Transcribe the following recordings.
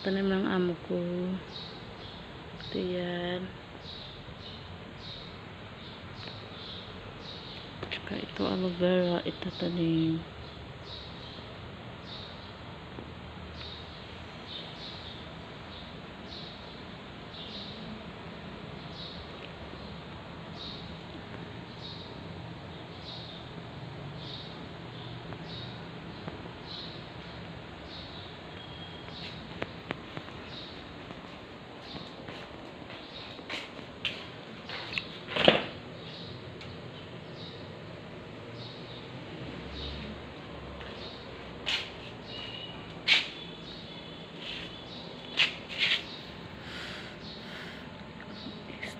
ang tanim ng amo ko. Ito yan. Tsaka ito aloe vera itatanim.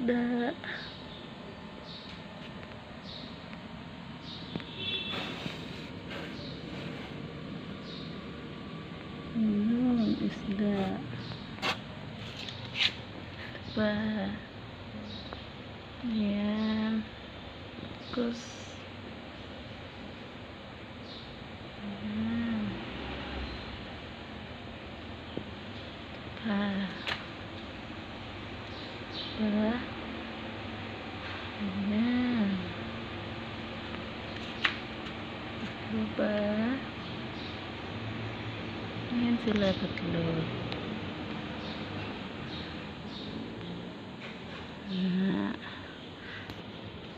da hmm, is da ya. Terus. berubah ingin sila tatlo nah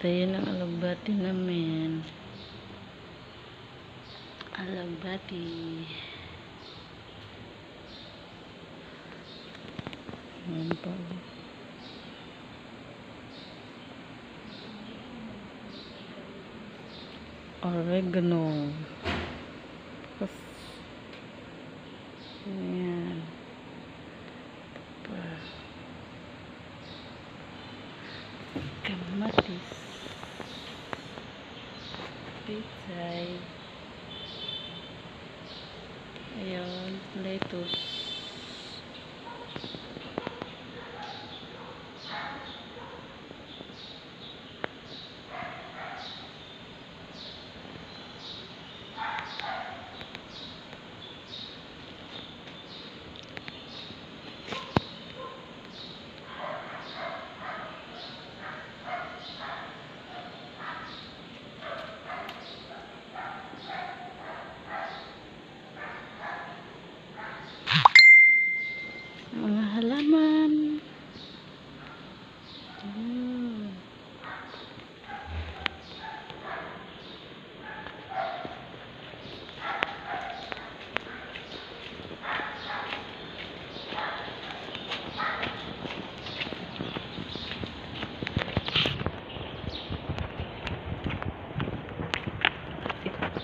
tayo ng alabati namin alabati yan po Oregano. Tapos, ayan. Pa. Kamatis. Pitsay. Ayun, lettuce.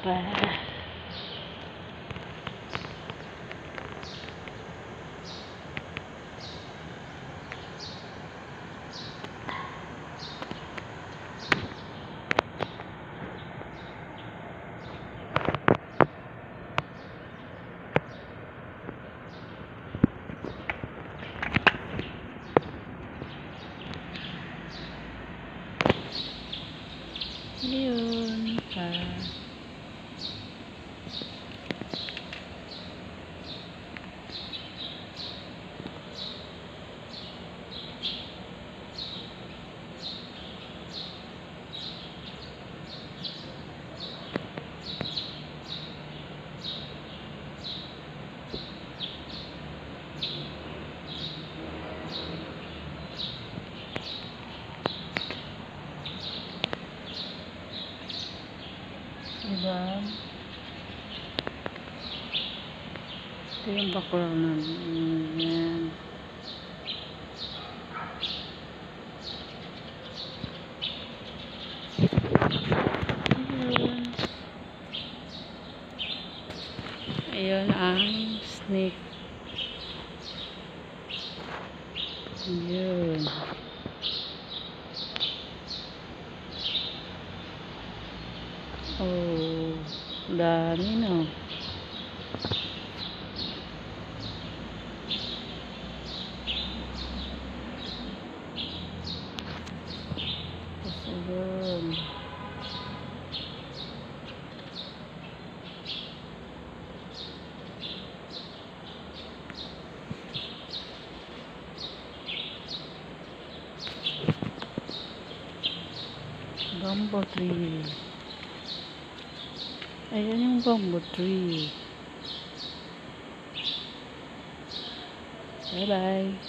over. Diba? Ito yung background namin. Yan. Ayun. Ayun ang snake. Ayun. dami no tapos ayun Gumbo tree. Ayan yung bamboo tree. Bye-bye.